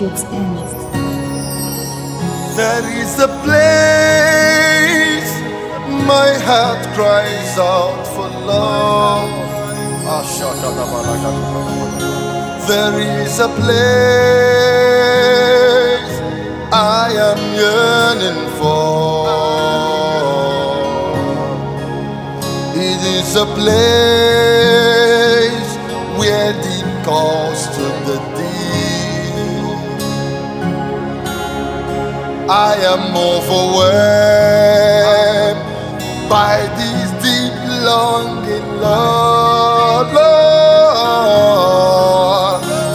Chuks Ernest. There is a place my heart cries out for love. Ah, There is a place I am yearning for. It is a place I am overwhelmed by this deep longing, Lord. Lord.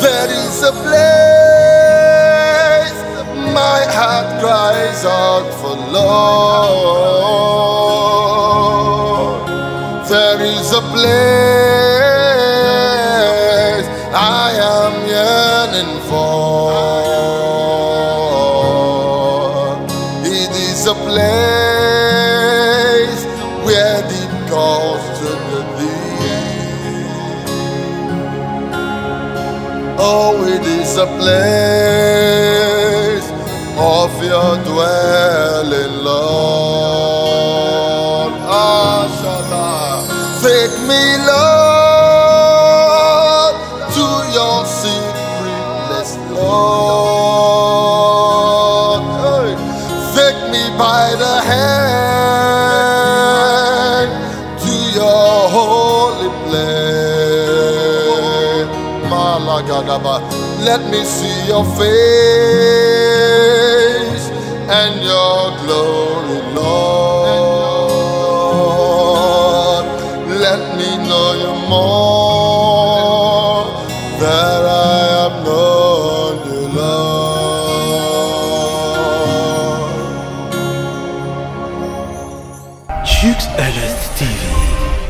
There is a place my heart cries out for Lord. There is a place I am yearning for. Is a place where deep calls to the deep. Oh, it is a place of your dwelling, Lord. Ah. Take me, Lord, the hand to your holy place. Malagadaba. Let me see your face and your glory, Lord. Let me know you more Chuks Ernest TV.